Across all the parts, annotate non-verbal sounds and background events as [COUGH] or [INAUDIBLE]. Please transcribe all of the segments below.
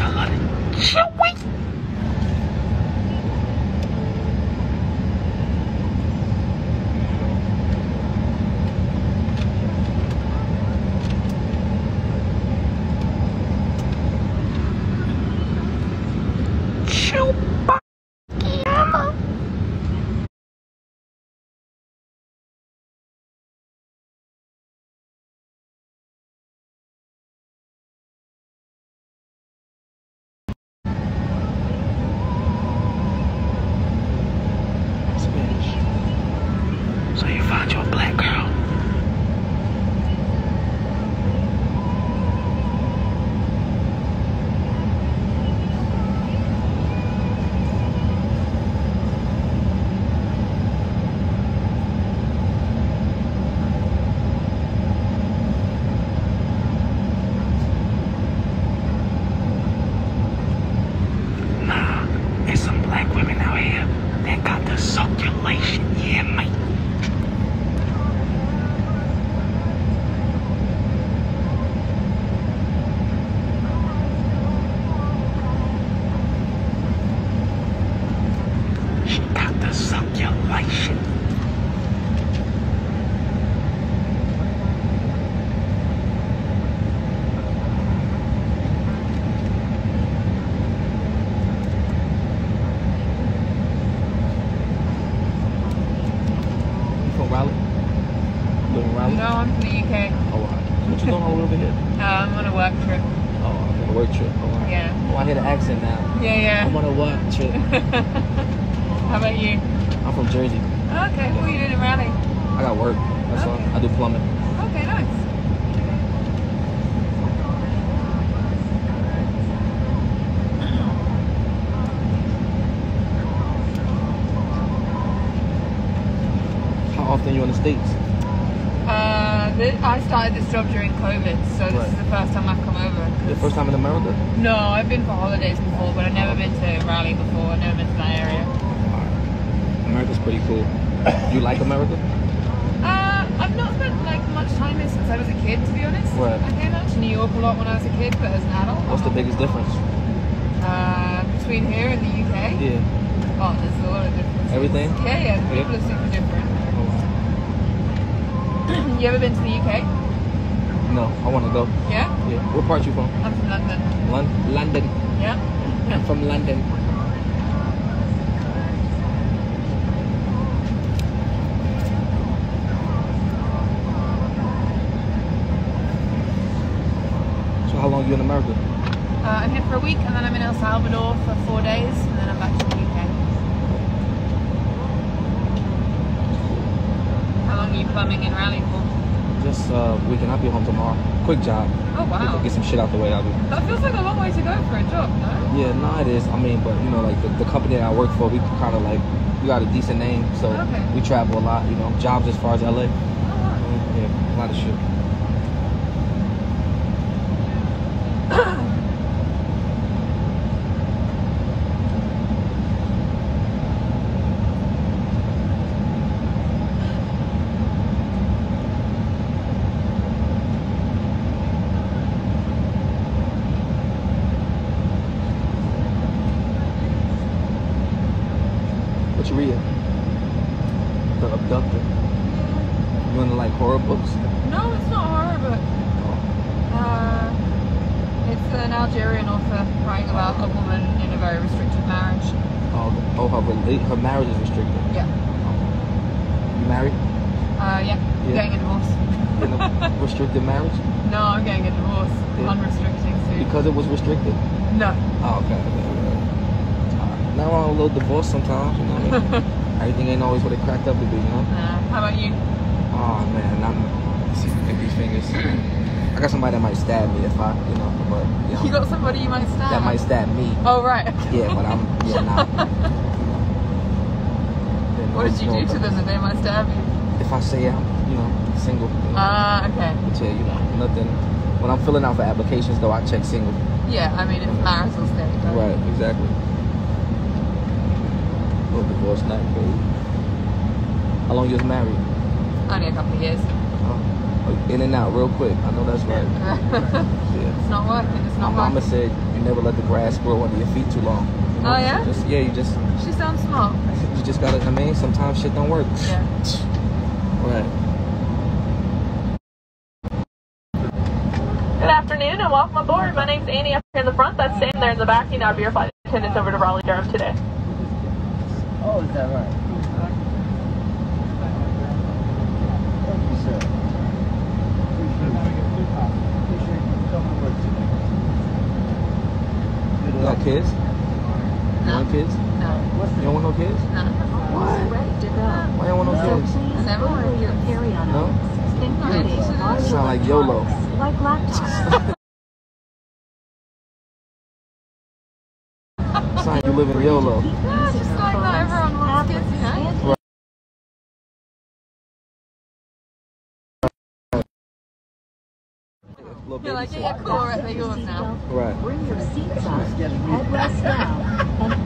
I love it. Chewy. Chewbacca. Spanish. So you found your black girl. Nah, there's some black women out here that got the circulation, yeah, mate. She got the circulation. You from Raleigh? You live in Raleigh? No, I'm from the UK. Oh. What you doing all over here? [LAUGHS] Uh, I'm on a work trip. Oh, okay. A work trip. Oh, wow. Yeah. Oh, I hear the accent now. Yeah, yeah. I'm on a work trip. [LAUGHS] How about you? I'm from Jersey. Okay, what are you doing in Raleigh? I got work. That's Okay. all. I do plumbing. Okay, nice. How often you in the States? I started this job during COVID, so this Right. is the first time I've come over. The first time in America? No, I've been for holidays before, but I've never been to Raleigh before. I've never been to that area. America's pretty cool. You like America? Uh, I've not spent like much time here since I was a kid, to be honest. Right. I came out to New York a lot when I was a kid, but as an adult. What's the biggest difference? Uh, between here and the UK? Yeah. Oh, there's a lot of differences. Everything? Yeah, yeah. Yeah. People are super different. [COUGHS] You ever been to the UK? No, I want to go. Yeah? Yeah. What part you from? I'm from London. Lon- London. Yeah? I'm from London. So how long are you in America? Uh, I'm here for a week and then I'm in El Salvador for four days and then I'm back to the UK. Are in Raleigh for? Just uh, weekend. I'll be home tomorrow. Quick job. Oh, wow. Get, get some shit out the way. I'll be. That feels like a long way to go for a job, no? Yeah, no, it is. I mean, but you know, like the, the company that I work for, we kind of like we got a decent name, so Okay. we travel a lot. You know, jobs as far as LA. Oh, wow. Yeah, a lot of shit. What you reading? The Abductor. You into like horror books? No, it's not horror, but Oh, uh, it's an Algerian author writing about a woman in a very restricted marriage. oh, oh her, her marriage is restricted. Yeah. You married? Uh, yeah. Yeah. Getting a divorce. In a restricted marriage? [LAUGHS] No, I'm getting a divorce. Yeah. Unrestricting soon. Because it was restricted? no. Oh, okay. okay, okay. Alright. Now I'm a little divorced sometimes, you know what I mean? [LAUGHS] Everything ain't always what it cracked up to be, you know? Nah. How about you? Oh man, I'm see, pick these fingers. I got somebody that might stab me if I, you know, but you know, You got somebody you might stab. that might stab me. Oh right. Yeah, but I'm [LAUGHS] yeah nah. what did you do to them that they might stab you? If I say I'm, you know, single, you know, Ah, okay. but yeah, you know, nothing. When I'm filling out for applications, though, I check single. Yeah, I mean it's marital state. Right, exactly. No divorce, not baby. How long you was married? Only a couple of years. Oh, oh. In and out real quick. I know that's right. Yeah. [LAUGHS] it's not working. It's My not mama said you never let the grass grow under your feet too long. You know? Oh, yeah? So just, yeah, you just She sounds smart. [LAUGHS] you just gotta. I mean, sometimes shit don't work. Yeah. Right. Good afternoon and welcome aboard. My name's Annie up here in the front. That's Sam there in the back. You know, I'll be your flight attendants over to Raleigh, Durham today. Oh, is that right? Thank you, sir. Good You got kids? You No. want kids? No. You don't want no kids? No. Why? Why you don't want no No. kids? I never wanted your carry-on No? items, including You sound like YOLO. [LAUGHS] Like laptops. [LAUGHS] It's like you live in YOLO. Yeah, just like not everyone wants kids, you know? Little You're like, baby yeah, cool, right, they're yours now. Right. Bring your seats up, headrest down, and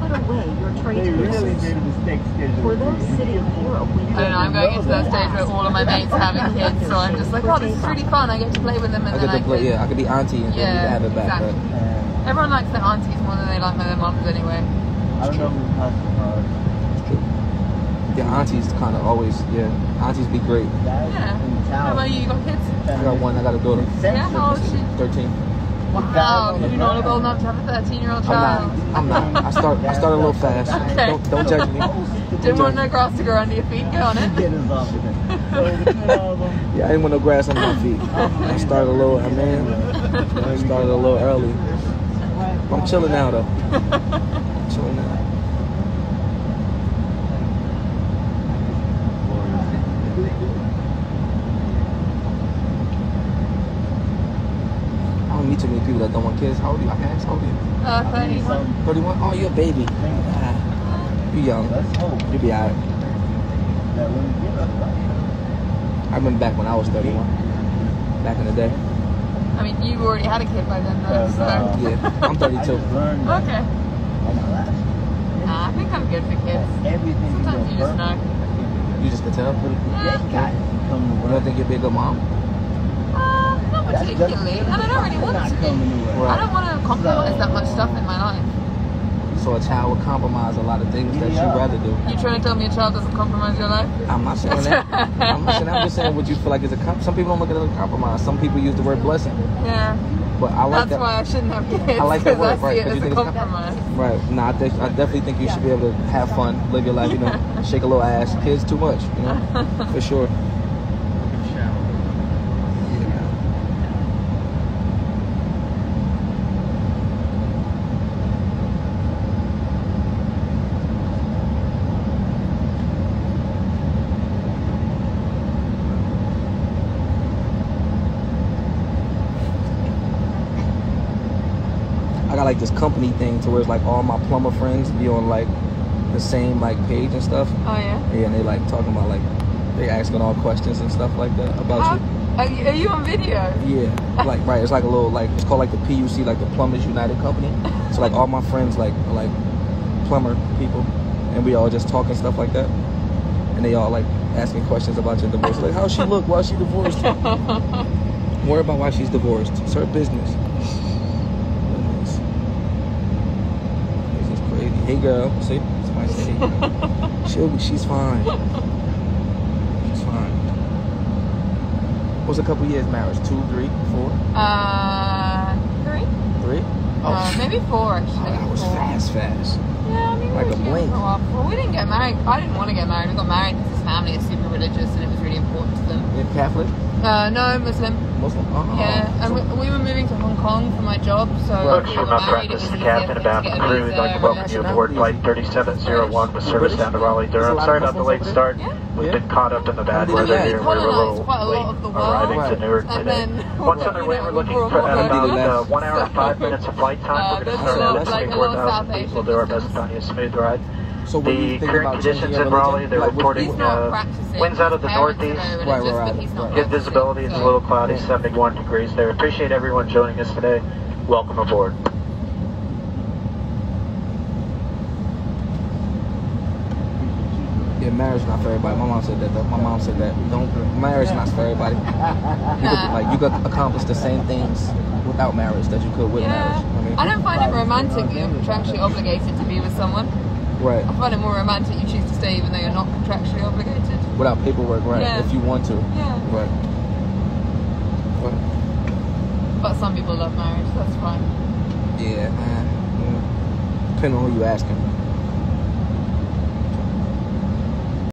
put away your tray They really made a mistake scheduling. For those sitting near a window, I don't know, I'm going into that stage where all of my mates are having kids, so I'm just like, oh, this is really fun. I get to play with them and I then I play. can... Yeah, I could be auntie and Yeah, can have it back. exactly. Right? Uh, Everyone likes their aunties more than they like their mums anyway. I don't know who has It's true. Yeah, aunties kind of always. Yeah, aunties be great. Yeah. How about you? You got kids? I got one. I got a daughter. Yeah, how old is she? Thirteen. Wow, you're not old enough to have a 13 year old I'm child. not. I'm not. I start. I start a little [LAUGHS] fast. Okay. Don't don't judge me. [LAUGHS] Didn't want no grass to grow under your feet. Go on it. Get us off of it. So between all of them, Yeah, I didn't want no grass under my feet. I started a little. I mean, I started a little early. I'm chilling now though. I'm [LAUGHS] chilling now. I don't meet too many people that don't want kids. How old are you? I can ask. How old are you? Uh, 31. 31? Oh, you're a baby. Ah, you young. let's hope You be alright. that when we get up, right? I remember back when I was 31. Back in the day. I mean, you already had a kid by then, though, so. Yeah, I'm [LAUGHS] 32. just learned that Okay. on my last one. Nah, I think I'm good for kids. Sometimes you just know. You just can tell. But if you Yeah. just got it, come to You don't think you'd be a good mom? Not That's just- particularly. And I don't really want to be. coming. I don't want to compromise that much stuff in my life. So a child would compromise a lot of things that Yeah. you'd rather do. You trying to tell me a child doesn't compromise your life? I'm not saying that. I'm not saying that. I'm just saying what you feel like is a com- some people don't look at it as a compromise. Some people use the word blessing. Yeah. But I like That's that. why I shouldn't have kids. I like that 'cause I word, see right, it 'cause as you a think it's com- compromise. Right. No, I, def- I definitely think you should be able to have fun, live your life, you know, [LAUGHS] shake a little ass. Kids too much, you know, [LAUGHS] for sure. Like this company thing to where it's like all my plumber friends be on like the same like page and stuff. Oh, yeah? Yeah, and they like talking about like they asking all questions and stuff like that about How, you. are, you, on video? Yeah, like right. It's like a little like it's called like the PUC, like the Plumbers United Company. So like all my friends like like plumber people, and we all just talking stuff like that. And they all like asking questions about your divorce. Like how she look while she divorced. [LAUGHS] Worry about why she's divorced. It's her business. Goodness. This is crazy. Hey girl, see? Say hey girl. [LAUGHS] She'll be, she's fine. She's fine. What's a couple years marriage? Two, three, four, Uh, three? three? Uh, maybe four, actually. Oh, that was Four. fast, fast. Yeah, I mean, Like we a blink. For a while before. We didn't get married. I didn't want to get married. We got married family is super religious and it was really important to them. Yeah, Catholic, Uh, no, Muslim. Muslim. Uh-huh. Yeah, and So- we, we were moving to Hong Kong for my job, so Right. we Folks were from Mount married. It Practice, the captain for to bound get crew, we'd like to welcome you aboard Flight 3701 with service down to Raleigh, Durham. There's a lot Sorry about the late start. Yeah. We've Yeah. been caught up in the bad weather yeah. here. We're a little quite a lot late of the world. arriving Right. to Newark And today. then, Once you underway, know, we're looking for at about uh, one hour and five minutes of flight time. Uh, We're going to a start lot at of, like, a estimate lot 4,000 South feet. Asian We'll do our best distance. to find you a smooth ride. So when you The think current about changing conditions your in Raleigh, they're like, reporting you- He's not uh, winds out of the northeast. know, Right, right, that he's not right. Good practicing, visibility. It's a little cloudy, 71 degrees there. Appreciate everyone joining us today. Welcome aboard. Yeah, Yeah, marriage is not for everybody. My mom said that. Though. My mom said that. Don't marriage is not for everybody. You could, like you could accomplish the same things without marriage that you could with Yeah. marriage. I mean, I don't find it romantic that you're contractually obligated to be with someone. Right. I find it more romantic you choose to stay even though you're not contractually obligated. Without paperwork, right? Yeah. If you want to, Yeah. right. But, But some people love marriage, that's fine. yeah, man. Mm. Depending on who you asking.